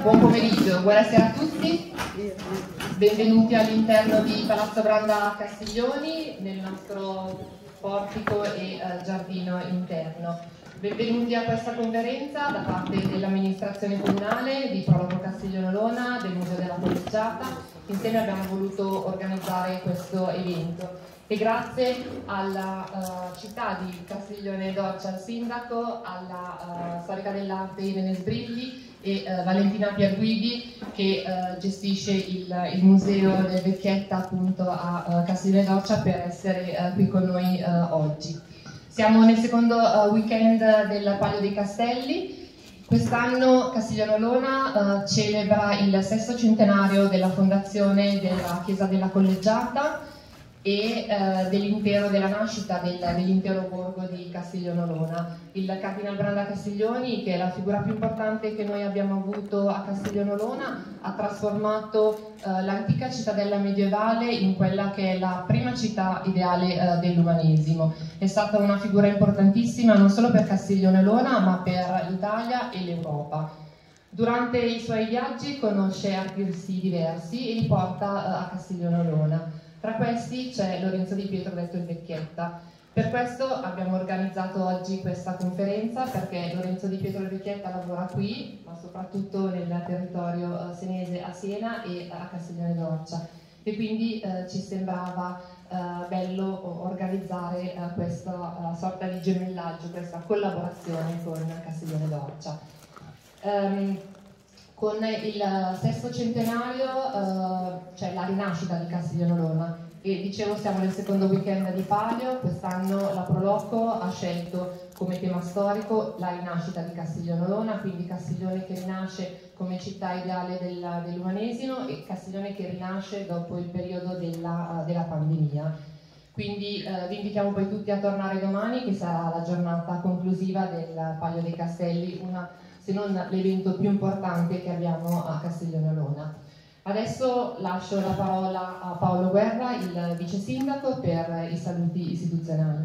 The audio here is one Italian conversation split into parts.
Buon pomeriggio, buonasera a tutti, benvenuti all'interno di Palazzo Branda Castiglioni nel nostro portico e eh, giardino interno. Benvenuti a questa conferenza da parte dell'amministrazione comunale di Prologo Castiglione Lona, del Museo della Polizziata. Insieme abbiamo voluto organizzare questo evento e grazie alla uh, città di Castiglione d'Orcia, al sindaco, alla uh, storica dell'arte Irene Sbrilli e uh, Valentina Pierguidi che gestisce il, il, museo del Vecchietta appunto a Castiglione d'Orcia per essere qui con noi oggi. Siamo nel secondo weekend del Palio dei Castelli. Quest'anno Castiglione Lona celebra il sesto centenario della fondazione della Chiesa della Collegiata e eh, dell'impero della nascita del, dell'intero borgo di Castiglione Olona. Il Cardinal Branda Castiglioni, che è la figura più importante che noi abbiamo avuto a Castiglione Olona, ha trasformato eh, l'antica cittadella medievale in quella che è la prima città ideale eh, dell'umanesimo. È stata una figura importantissima non solo per Castiglione Olona, ma per l'Italia e l'Europa. Durante i suoi viaggi conosce artisti diversi e li porta eh, a Castiglione Olona. Tra questi c'è Lorenzo Di Pietro detto il Vecchietta. Per questo abbiamo organizzato oggi questa conferenza perché Lorenzo Di Pietro il Vecchietta lavora qui, ma soprattutto nel territorio eh, senese a Siena e a Castiglione d'Orcia e quindi eh, ci sembrava eh, bello organizzare eh, questa eh, sorta di gemellaggio, questa collaborazione con Castiglione d'Orcia. Um, con il sesto centenario eh, c'è la rinascita di Castiglione Lona e dicevo siamo nel secondo weekend di Palio, quest'anno la Proloco ha scelto come tema storico la rinascita di Castiglione Lona, quindi Castiglione che rinasce come città ideale della, dell'umanesimo e Castiglione che rinasce dopo il periodo della, della pandemia. Quindi eh, vi invitiamo poi tutti a tornare domani che sarà la giornata conclusiva del Palio dei Castelli, una se non l'evento più importante che abbiamo a Castiglione Lona. Adesso lascio la parola a Paolo Guerra, il vice sindaco, per i saluti istituzionali.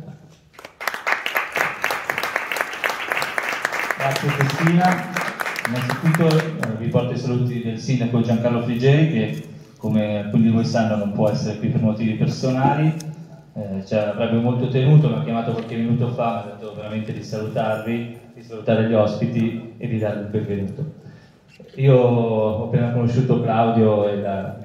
Grazie Cristina. Innanzitutto eh, vi porto i saluti del sindaco Giancarlo Frigeri che come alcuni di voi sanno non può essere qui per motivi personali, eh, cioè, avrebbe molto tenuto, mi ha chiamato qualche minuto fa, mi ha detto veramente di salutarvi di salutare gli ospiti e di dargli il benvenuto. Io ho appena conosciuto Claudio e, la,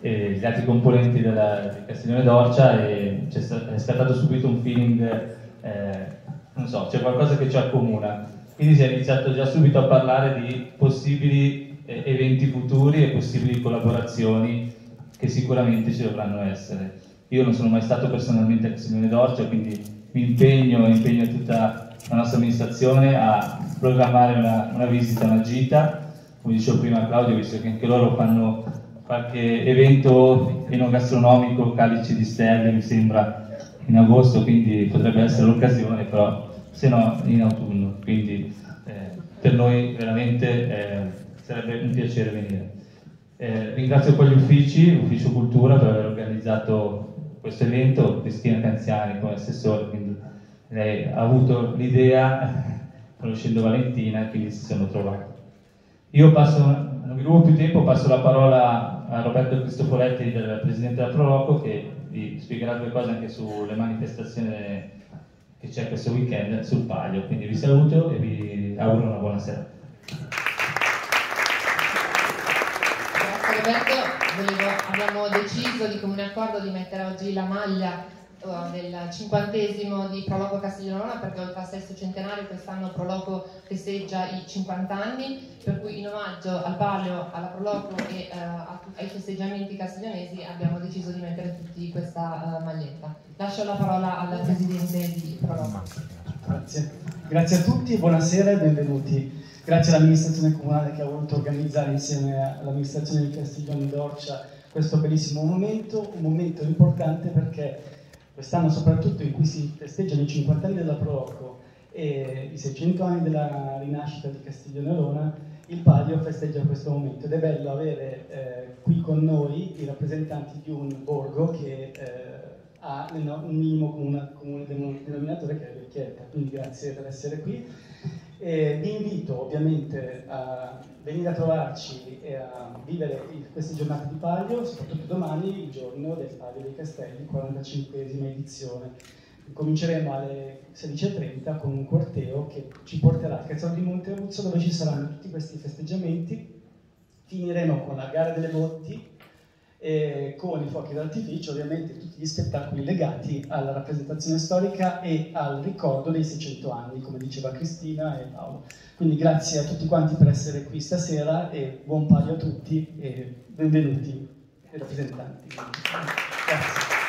e gli altri componenti della, di Castiglione d'Orcia e c'è stato subito un feeling, eh, non so, c'è qualcosa che ci accomuna. Quindi si è iniziato già subito a parlare di possibili eh, eventi futuri e possibili collaborazioni che sicuramente ci dovranno essere. Io non sono mai stato personalmente a Castiglione d'Orcia, quindi mi impegno, impegno tutta la nostra amministrazione a programmare una, una visita, una gita, come dicevo prima Claudio, visto che anche loro fanno qualche evento enogastronomico, calici di stelle, mi sembra, in agosto, quindi potrebbe essere l'occasione, però se no in autunno, quindi eh, per noi veramente eh, sarebbe un piacere venire. Eh, ringrazio poi gli uffici, l'ufficio cultura per aver organizzato questo evento, Cristina Canziani come assessore, quindi lei ha avuto l'idea conoscendo Valentina e quindi si sono trovati. Io passo, non vi rubo più tempo, passo la parola a Roberto Cristoforetti, del Presidente della Proloco, che vi spiegherà due cose anche sulle manifestazioni che c'è questo weekend sul Palio. Quindi vi saluto e vi auguro una buona serata. Roberto, Volevo, abbiamo deciso di comune accordo di mettere oggi la maglia del cinquantesimo di Proloco Castiglione perché oltre al sesto centenario quest'anno Proloco festeggia i 50 anni per cui in omaggio al Palio, alla Proloco e uh, ai festeggiamenti castiglionesi abbiamo deciso di mettere tutti questa uh, maglietta. Lascio la parola al Presidente di Proloco. Grazie. Grazie a tutti, buonasera e benvenuti. Grazie all'amministrazione comunale che ha voluto organizzare insieme all'amministrazione di Castiglione d'Orcia questo bellissimo momento, un momento importante perché quest'anno soprattutto in cui si festeggiano i 50 anni della Proloco e i 600 anni della rinascita di Castiglione Lona, il Palio festeggia questo momento ed è bello avere eh, qui con noi i rappresentanti di un borgo che eh, ha un minimo comune, comune denominatore che è Vecchietta, quindi grazie per essere qui. E vi invito ovviamente a venire a trovarci e a vivere queste giornate di Palio, soprattutto domani, il giorno del Palio dei Castelli, 45esima edizione. Cominceremo alle 16.30 con un corteo che ci porterà al Cazzolo di Monteruzzo dove ci saranno tutti questi festeggiamenti. Finiremo con la gara delle botti, e con i fuochi d'artificio, ovviamente tutti gli spettacoli legati alla rappresentazione storica e al ricordo dei 600 anni, come diceva Cristina e Paolo. Quindi grazie a tutti quanti per essere qui stasera e buon palio a tutti e benvenuti ai rappresentanti. Grazie.